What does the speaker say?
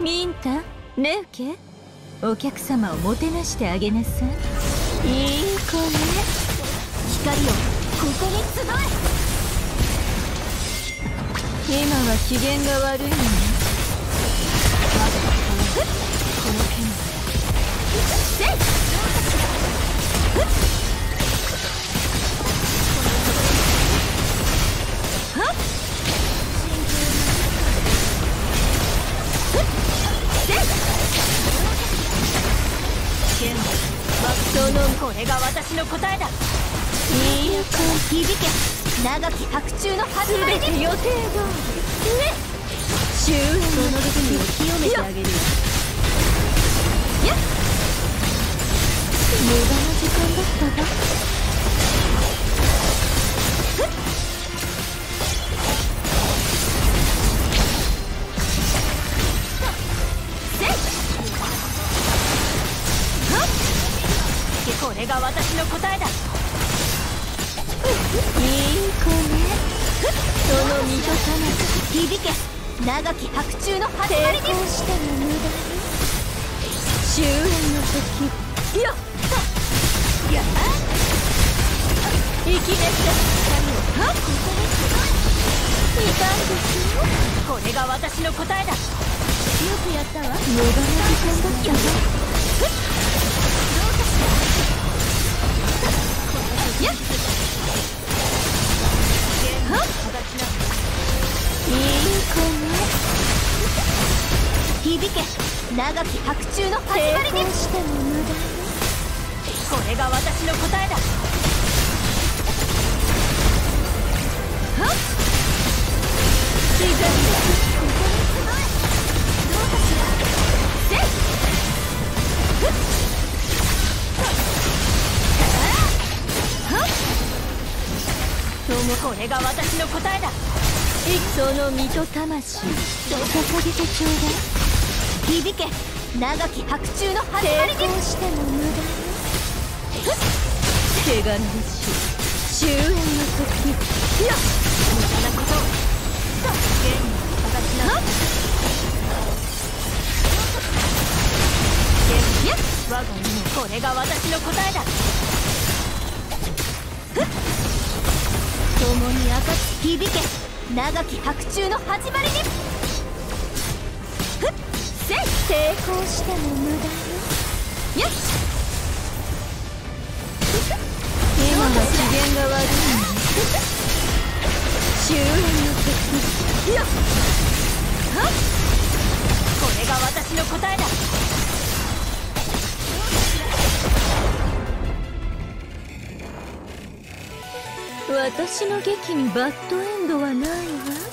ミンタネウケ？お客様をもてなしてあげなさい。いい子ね。光をここに集え今は機嫌が悪いのね。これが私の答えだいいよ響け長き白昼の始まり全て予定通りね。終焉の時に清めてあげる。よや。っ無駄な時間だったわこれが私の答えだ。いい子ねその身と魂響け長き白昼の始まりです成功しても無駄終焉の時よっや生きててはっここです痛いですよこれが私の答えだよくやったわ無駄な時間だったわ響け。長き白昼の始まりです。しても無駄これが私の答えだ。はっ？自然ここにすごいどうかこれが私の答えだ。その身と魂。捧げてちょうだい響け。長き白昼の始まりです。しても無駄汚らし終焉の時や無駄なこと。さあゲームの形なゲームや我が身これが私の答えだ。共に赤き響け。長き白昼の始まりにせい成功しても無駄よ。よし。今は機嫌が悪い。の終焉の時よはっこれが私の答えだ私の劇にバッドエンドはない。わ